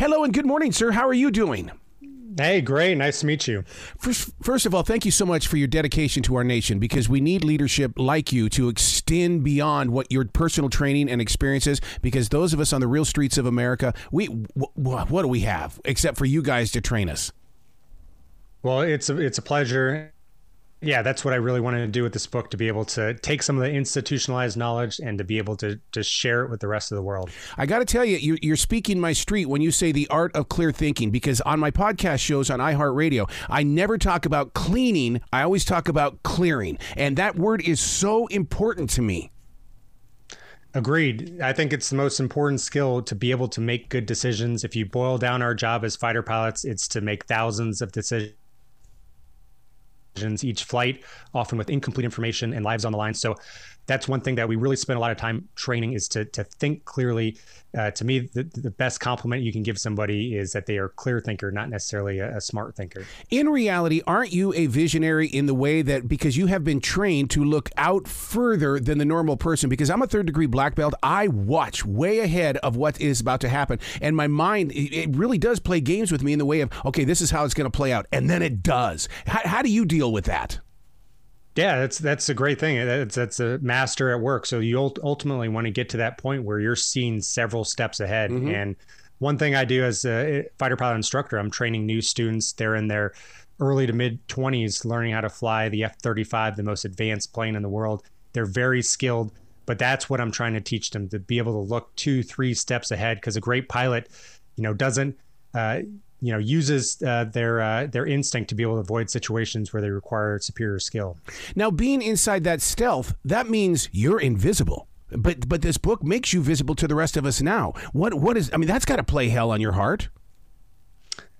Hello and good morning, sir. How are you doing? Hey, great. Nice to meet you. First, first of all, thank you so much for your dedication to our nation because we need leadership like you to extend beyond what your personal training and experiences. Because those of us on the real streets of America, we what do we have except for you guys to train us? Well, it's a, it's a pleasure yeah, that's what I really wanted to do with this book to be able to take some of the institutionalized knowledge and to be able to to share it with the rest of the world. I got to tell you, you're, you're speaking my street when you say the art of clear thinking because on my podcast shows on iHeartRadio, I never talk about cleaning. I always talk about clearing. And that word is so important to me. Agreed. I think it's the most important skill to be able to make good decisions. If you boil down our job as fighter pilots, it's to make thousands of decisions each flight, often with incomplete information and lives on the line. So that's one thing that we really spend a lot of time training is to to think clearly. Uh, to me, the, the best compliment you can give somebody is that they are a clear thinker, not necessarily a, a smart thinker. In reality, aren't you a visionary in the way that because you have been trained to look out further than the normal person? Because I'm a third degree black belt, I watch way ahead of what is about to happen, and my mind it really does play games with me in the way of okay, this is how it's going to play out, and then it does. How, how do you deal with that? Yeah, that's that's a great thing. That's that's a master at work. So you ultimately want to get to that point where you're seeing several steps ahead. Mm-hmm. And one thing I do as a fighter pilot instructor, I'm training new students. They're in their early to mid 20s, learning how to fly the F-35, the most advanced plane in the world. They're very skilled, but that's what I'm trying to teach them to be able to look two, three steps ahead. Because a great pilot, you know, doesn't. Uh, you know uses uh, their uh, their instinct to be able to avoid situations where they require superior skill. Now, being inside that stealth, that means you're invisible. But but this book makes you visible to the rest of us now. What what is? I mean, that's got to play hell on your heart.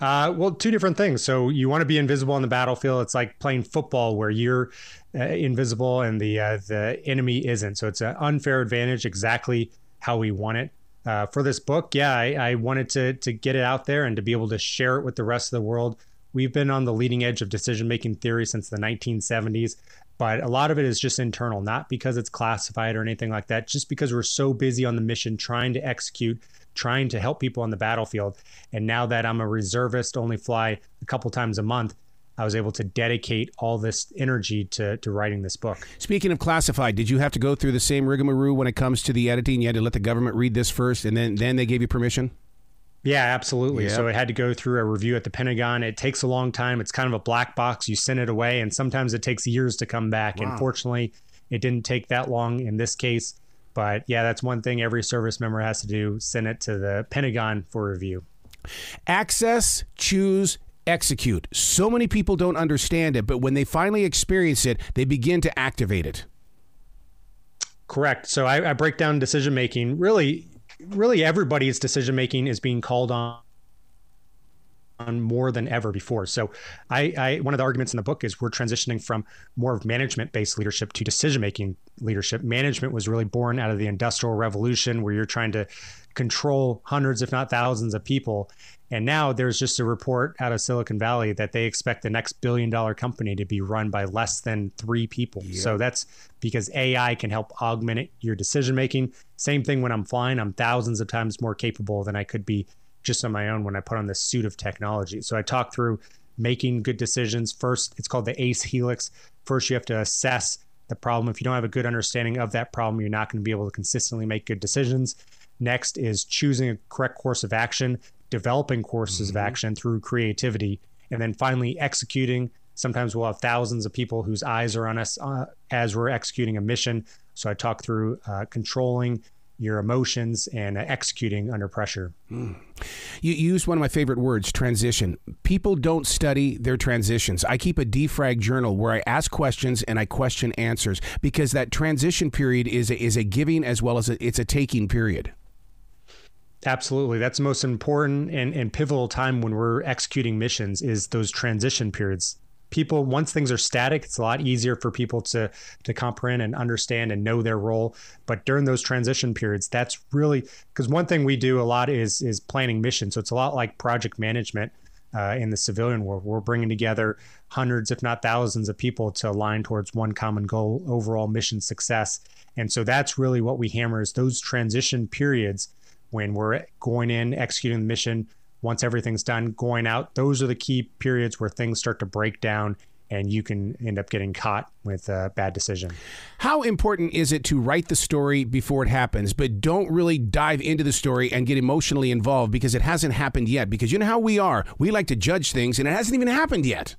Uh, well, two different things. So you want to be invisible on the battlefield. It's like playing football where you're uh, invisible and the uh, the enemy isn't. So it's an unfair advantage, exactly how we want it uh, for this book, yeah, I, I, wanted to to get it out there and to be able to share it with the rest of the world. We've been on the leading edge of decision making theory since the 1970s, but a lot of it is just internal, not because it's classified or anything like that. Just because we're so busy on the mission, trying to execute, trying to help people on the battlefield. And now that I'm a reservist, only fly a couple times a month, I was able to dedicate all this energy to, to writing this book. Speaking of classified, did you have to go through the same rigmarole when it comes to the editing? You had to let the government read this first, and then then they gave you permission. Yeah, absolutely. Yep. So it had to go through a review at the Pentagon. It takes a long time. It's kind of a black box. You send it away, and sometimes it takes years to come back. Wow. And fortunately, it didn't take that long in this case. But yeah, that's one thing every service member has to do: send it to the Pentagon for review. Assess, choose, execute. So many people don't understand it, but when they finally experience it, they begin to activate it. Correct. So I, I break down decision making. Really, really everybody's decision making is being called on on more than ever before. So I, I, one of the arguments in the book is we're transitioning from more of management based leadership to decision making leadership. Management was really born out of the industrial revolution where you're trying to control hundreds if not thousands of people and now there's just a report out of Silicon Valley that they expect the next billion dollar company to be run by less than three people. Yeah. So that's because AI can help augment your decision making. Same thing when I'm flying, I'm thousands of times more capable than I could be just on my own when I put on this suit of technology. So I talk through making good decisions. First, it's called the ACE Helix. First, you have to assess the problem. If you don't have a good understanding of that problem, you're not going to be able to consistently make good decisions. Next is choosing a correct course of action developing courses mm-hmm. of action through creativity, and then finally executing. Sometimes we'll have thousands of people whose eyes are on us uh, as we're executing a mission. So I talk through uh, controlling your emotions and uh, executing under pressure. Mm. You used one of my favorite words, transition. People don't study their transitions. I keep a defrag journal where I ask questions and I question answers because that transition period is a, is a giving as well as a, it's a taking period. Absolutely. That's the most important and, and pivotal time when we're executing missions is those transition periods. People, once things are static, it's a lot easier for people to to comprehend and understand and know their role. But during those transition periods, that's really because one thing we do a lot is is planning missions. So it's a lot like project management uh, in the civilian world. We're bringing together hundreds, if not thousands, of people to align towards one common goal, overall mission success. And so that's really what we hammer is those transition periods when we're going in, executing the mission, once everything's done, going out, those are the key periods where things start to break down and you can end up getting caught with a bad decision. How important is it to write the story before it happens, but don't really dive into the story and get emotionally involved because it hasn't happened yet? Because you know how we are. We like to judge things and it hasn't even happened yet.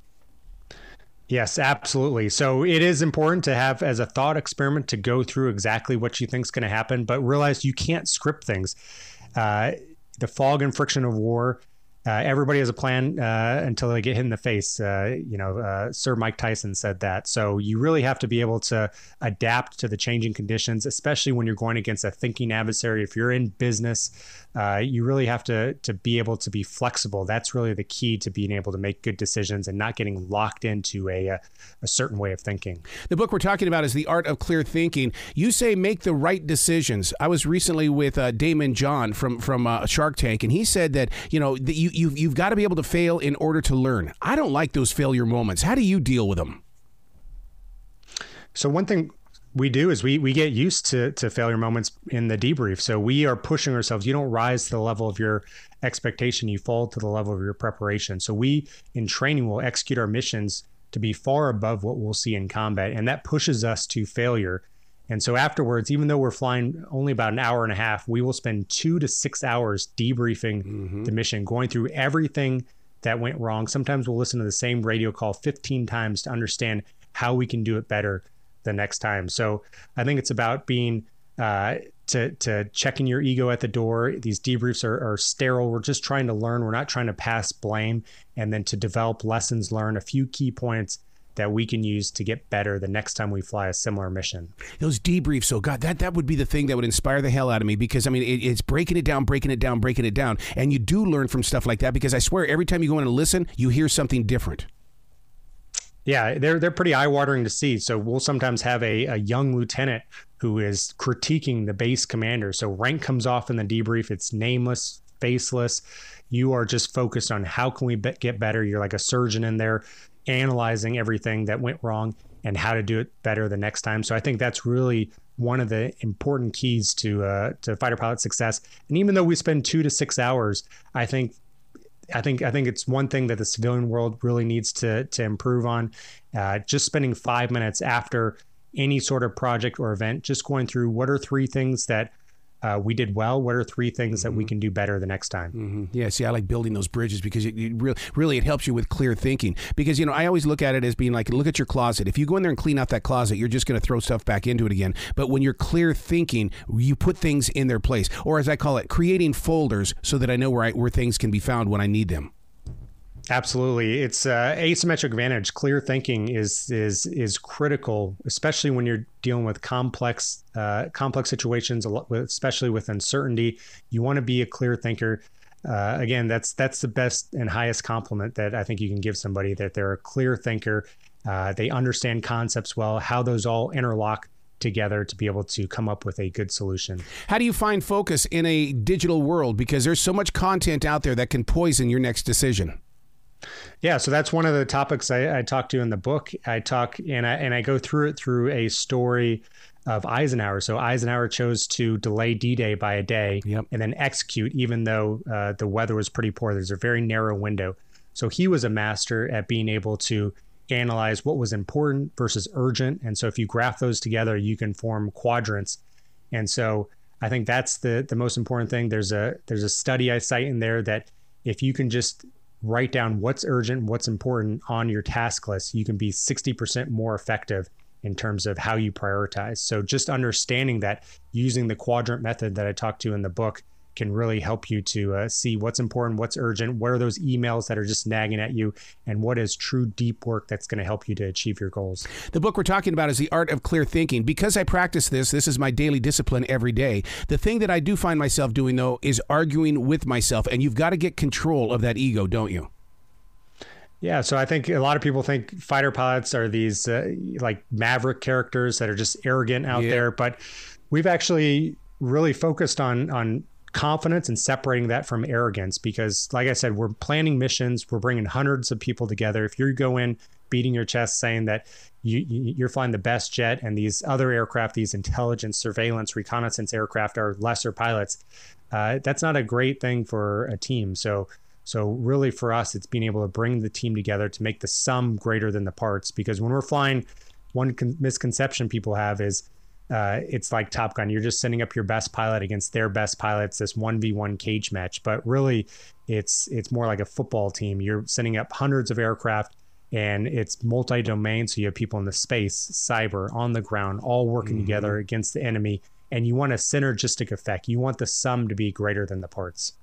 Yes, absolutely. So it is important to have as a thought experiment to go through exactly what you think is going to happen, but realize you can't script things. Uh, the fog and friction of war uh, everybody has a plan uh, until they get hit in the face. Uh, you know, uh, Sir Mike Tyson said that. So you really have to be able to adapt to the changing conditions, especially when you're going against a thinking adversary. If you're in business, uh, you really have to to be able to be flexible. That's really the key to being able to make good decisions and not getting locked into a a, a certain way of thinking. The book we're talking about is the art of clear thinking. You say make the right decisions. I was recently with uh, Daymond John from from Shark Tank, and he said that you know that you you've, you've got to be able to fail in order to learn. I don't like those failure moments. How do you deal with them? So one thing we do is we we get used to to failure moments in the debrief. So we are pushing ourselves. You don't rise to the level of your expectation. You fall to the level of your preparation. So we in training will execute our missions to be far above what we'll see in combat, and that pushes us to failure and so afterwards, even though we're flying only about an hour and a half, we will spend two to six hours debriefing mm-hmm. the mission, going through everything that went wrong. Sometimes we'll listen to the same radio call 15 times to understand how we can do it better the next time. So I think it's about being uh, to to checking your ego at the door. These debriefs are, are sterile. We're just trying to learn. We're not trying to pass blame, and then to develop lessons learned. A few key points that we can use to get better the next time we fly a similar mission. Those debriefs, oh God, that, that would be the thing that would inspire the hell out of me because I mean, it, it's breaking it down, breaking it down, breaking it down. And you do learn from stuff like that because I swear every time you go in and listen, you hear something different. Yeah, they're they're pretty eye watering to see. So we'll sometimes have a, a young lieutenant who is critiquing the base commander. So rank comes off in the debrief. It's nameless, faceless. You are just focused on how can we be- get better. You're like a surgeon in there analyzing everything that went wrong and how to do it better the next time. So I think that's really one of the important keys to uh, to fighter pilot success. And even though we spend two to six hours, I think I think I think it's one thing that the civilian world really needs to to improve on. Uh, just spending five minutes after any sort of project or event, just going through what are three things that uh, we did well. What are three things mm-hmm. that we mm-hmm. can do better the next time? Mm-hmm. Yeah, see, I like building those bridges because it, it really, really it helps you with clear thinking. Because you know, I always look at it as being like, look at your closet. If you go in there and clean out that closet, you're just going to throw stuff back into it again. But when you're clear thinking, you put things in their place, or as I call it, creating folders so that I know where I, where things can be found when I need them. Absolutely, it's uh, asymmetric advantage. Clear thinking is is is critical, especially when you're dealing with complex uh, complex situations, especially with uncertainty. You want to be a clear thinker. Uh, again, that's that's the best and highest compliment that I think you can give somebody that they're a clear thinker. Uh, they understand concepts well, how those all interlock together to be able to come up with a good solution. How do you find focus in a digital world? Because there's so much content out there that can poison your next decision. Yeah, so that's one of the topics I, I talk to in the book. I talk and I and I go through it through a story of Eisenhower. So Eisenhower chose to delay D-Day by a day yep. and then execute, even though uh, the weather was pretty poor. There's a very narrow window. So he was a master at being able to analyze what was important versus urgent. And so if you graph those together, you can form quadrants. And so I think that's the the most important thing. There's a there's a study I cite in there that if you can just write down what's urgent, what's important on your task list, you can be 60% more effective in terms of how you prioritize. So just understanding that using the quadrant method that I talked to in the book can really help you to uh, see what's important, what's urgent, what are those emails that are just nagging at you, and what is true deep work that's going to help you to achieve your goals. The book we're talking about is The Art of Clear Thinking. Because I practice this, this is my daily discipline every day. The thing that I do find myself doing, though, is arguing with myself, and you've got to get control of that ego, don't you? Yeah, so I think a lot of people think fighter pilots are these uh, like maverick characters that are just arrogant out yeah. there, but we've actually really focused on on confidence and separating that from arrogance because like i said we're planning missions we're bringing hundreds of people together if you go in beating your chest saying that you, you're flying the best jet and these other aircraft these intelligence surveillance reconnaissance aircraft are lesser pilots uh, that's not a great thing for a team so So really for us, it's being able to bring the team together to make the sum greater than the parts. Because when we're flying, one con- misconception people have is uh, it's like Top Gun. You're just sending up your best pilot against their best pilots, this one v one cage match. But really, it's it's more like a football team. You're sending up hundreds of aircraft, and it's multi-domain. So you have people in the space, cyber, on the ground, all working mm-hmm. together against the enemy. And you want a synergistic effect. You want the sum to be greater than the parts.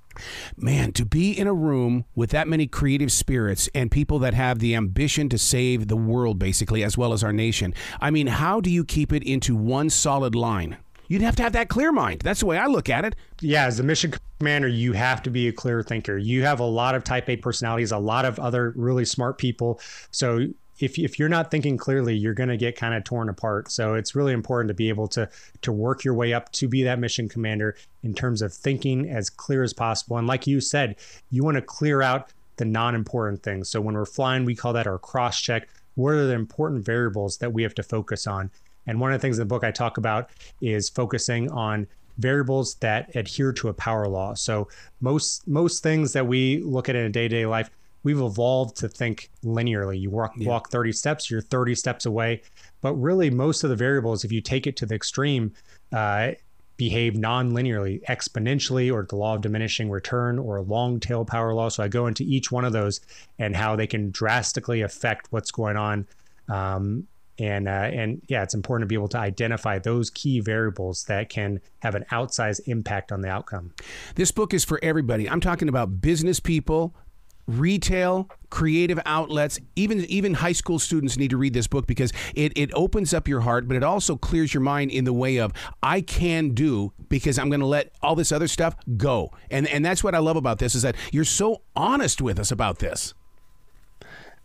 Man, to be in a room with that many creative spirits and people that have the ambition to save the world, basically, as well as our nation. I mean, how do you keep it into one solid line? You'd have to have that clear mind. That's the way I look at it. Yeah, as a mission commander, you have to be a clear thinker. You have a lot of type A personalities, a lot of other really smart people. So if if you're not thinking clearly, you're going to get kind of torn apart. So it's really important to be able to to work your way up to be that mission commander in terms of thinking as clear as possible. And like you said, you want to clear out the non-important things. So when we're flying, we call that our cross check. What are the important variables that we have to focus on? And one of the things in the book I talk about is focusing on variables that adhere to a power law. So most most things that we look at in a day-to-day life, we've evolved to think linearly. You walk yeah. walk 30 steps, you're 30 steps away. But really, most of the variables, if you take it to the extreme, uh, behave non-linearly, exponentially, or the law of diminishing return, or long tail power law. So I go into each one of those and how they can drastically affect what's going on. Um, and uh, and yeah, it's important to be able to identify those key variables that can have an outsized impact on the outcome. This book is for everybody. I'm talking about business people, retail creative outlets even even high school students need to read this book because it, it opens up your heart but it also clears your mind in the way of i can do because i'm going to let all this other stuff go. And and that's what i love about this is that you're so honest with us about this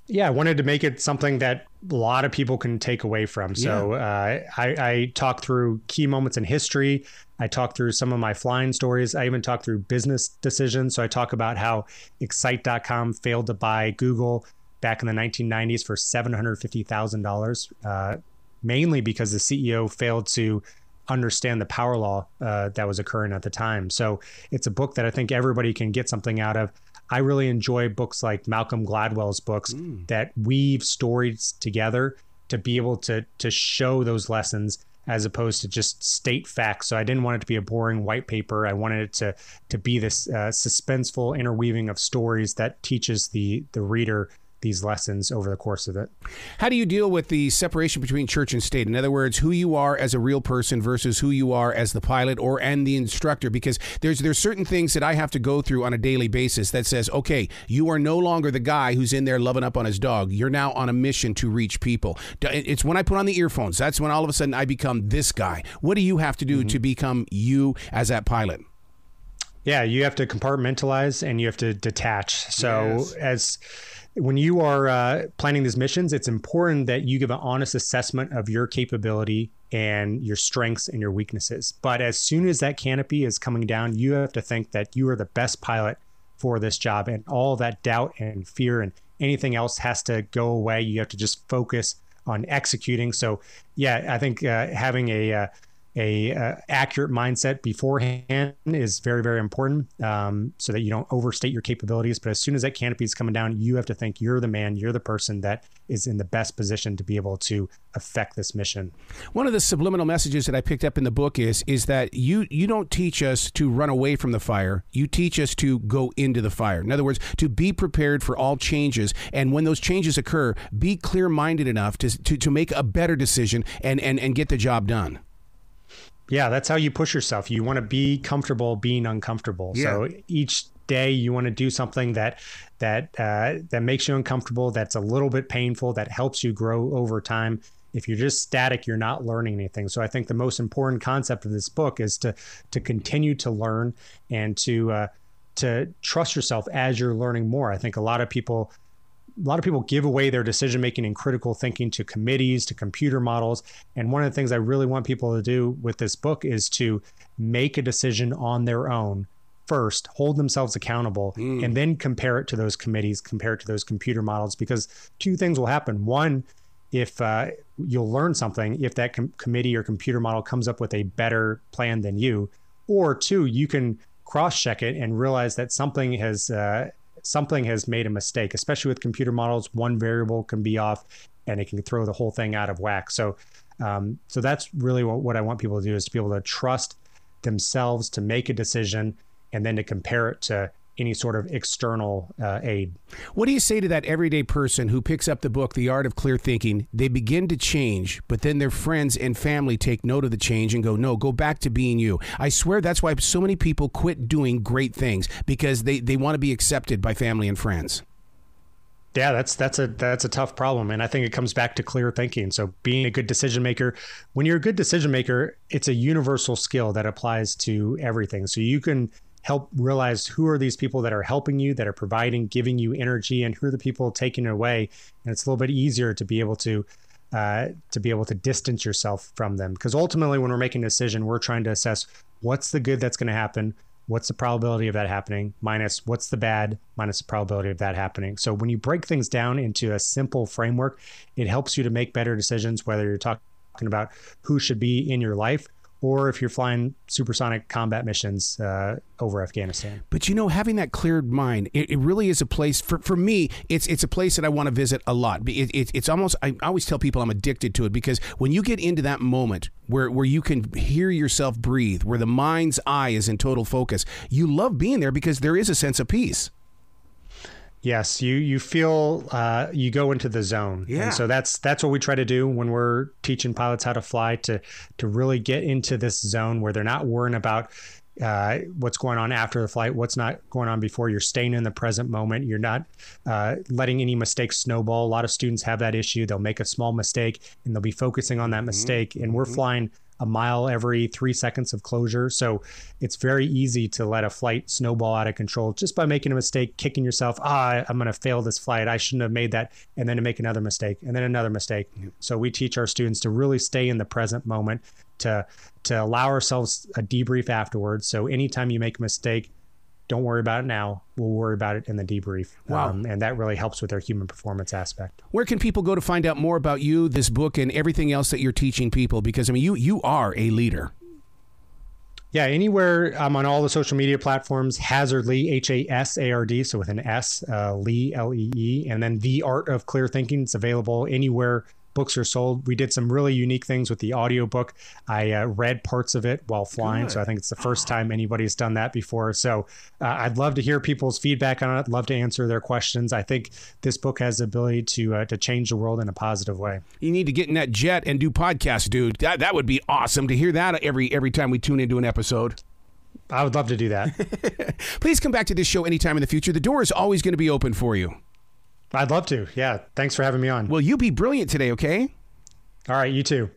yeah, I wanted to make it something that a lot of people can take away from. So yeah. uh, I, I talk through key moments in history. I talk through some of my flying stories. I even talk through business decisions. So I talk about how Excite.com failed to buy Google back in the 1990s for $750,000, uh, mainly because the CEO failed to understand the power law uh, that was occurring at the time. So it's a book that I think everybody can get something out of. I really enjoy books like Malcolm Gladwell's books mm. that weave stories together to be able to to show those lessons as opposed to just state facts. So I didn't want it to be a boring white paper. I wanted it to to be this uh, suspenseful interweaving of stories that teaches the the reader these lessons over the course of it. How do you deal with the separation between church and state? In other words, who you are as a real person versus who you are as the pilot or and the instructor because there's there's certain things that I have to go through on a daily basis that says, "Okay, you are no longer the guy who's in there loving up on his dog. You're now on a mission to reach people." It's when I put on the earphones. That's when all of a sudden I become this guy. What do you have to do mm-hmm. to become you as that pilot? Yeah, you have to compartmentalize and you have to detach. So yes. as when you are uh, planning these missions, it's important that you give an honest assessment of your capability and your strengths and your weaknesses. But as soon as that canopy is coming down, you have to think that you are the best pilot for this job, and all that doubt and fear and anything else has to go away. You have to just focus on executing. So, yeah, I think uh, having a uh, a uh, accurate mindset beforehand is very very important um, so that you don't overstate your capabilities. But as soon as that canopy is coming down you have to think you're the man you're the person that is in the best position to be able to affect this mission. One of the subliminal messages that i picked up in the book is is that you you don't teach us to run away from the fire. You teach us to go into the fire. In other words to be prepared for all changes. And when those changes occur be clear-minded enough to, to, to make a better decision and, and, and get the job done yeah, that's how you push yourself. You want to be comfortable being uncomfortable. Yeah. So each day you want to do something that that uh, that makes you uncomfortable, that's a little bit painful, that helps you grow over time. If you're just static, you're not learning anything. So I think the most important concept of this book is to to continue to learn and to uh, to trust yourself as you're learning more. I think a lot of people a lot of people give away their decision making and critical thinking to committees, to computer models. And one of the things I really want people to do with this book is to make a decision on their own first, hold themselves accountable, mm. and then compare it to those committees, compare it to those computer models. Because two things will happen. One, if uh, you'll learn something, if that com- committee or computer model comes up with a better plan than you, or two, you can cross check it and realize that something has uh, something has made a mistake, especially with computer models. One variable can be off and it can throw the whole thing out of whack. So, um, so that's really what, what I want people to do is to be able to trust themselves to make a decision and then to compare it to any sort of external uh, aid. What do you say to that everyday person who picks up the book, The Art of Clear Thinking? They begin to change, but then their friends and family take note of the change and go, no, go back to being you. I swear that's why so many people quit doing great things because they, they want to be accepted by family and friends. Yeah, that's that's a that's a tough problem, and I think it comes back to clear thinking. So being a good decision maker, when you're a good decision maker, it's a universal skill that applies to everything. So you can help realize who are these people that are helping you, that are providing, giving you energy, and who are the people taking it away. And it's a little bit easier to be able to uh, to be able to distance yourself from them, because ultimately, when we're making a decision, we're trying to assess what's the good that's going to happen, what's the probability of that happening minus what's the bad minus the probability of that happening so when you break things down into a simple framework it helps you to make better decisions whether you're talking about who should be in your life or if you're flying supersonic combat missions uh, over Afghanistan. But you know, having that cleared mind, it, it, really is a place for, for me. It's it's a place that I want to visit a lot. It, it, it's almost I always tell people I'm addicted to it because when you get into that moment where where you can hear yourself breathe, where the mind's eye is in total focus, you love being there because there is a sense of peace. Yes, you you feel uh, you go into the zone. Yeah. And so that's that's what we try to do when we're teaching pilots how to fly to to really get into this zone where they're not worrying about uh, what's going on after the flight, what's not going on before. You're staying in the present moment. You're not uh, letting any mistakes snowball. A lot of students have that issue. They'll make a small mistake and they'll be focusing on that mm-hmm. mistake. Mm-hmm. And we're mm-hmm. flying a mile every three seconds of closure. So it's very easy to let a flight snowball out of control just by making a mistake, kicking yourself, ah, I'm going to fail this flight. I shouldn't have made that. And then to make another mistake and then another mistake. So we teach our students to really stay in the present moment, to, to allow ourselves a debrief afterwards. So anytime you make a mistake, don't worry about it now. We'll worry about it in the debrief. Wow. Um, and that really helps with our human performance aspect. Where can people go to find out more about you, this book, and everything else that you're teaching people? Because, I mean, you, you are a leader. Yeah, anywhere I'm on all the social media platforms, Hasard Lee, H A S A R D, so with an S, uh, Lee, L E E, and then The Art of Clear Thinking. It's available anywhere books are sold. We did some really unique things with the audiobook. I uh, read parts of it while flying. Good. So I think it's the first time anybody's done that before. So uh, I'd love to hear people's feedback on it. Love to answer their questions. I think this book has the ability to uh, to change the world in a positive way. You need to get in that jet and do podcasts, dude. That that would be awesome to hear that every every time we tune into an episode. I would love to do that. Please come back to this show anytime in the future. The door is always going to be open for you. I'd love to. Yeah. Thanks for having me on. Well, you be brilliant today, okay? All right. You too.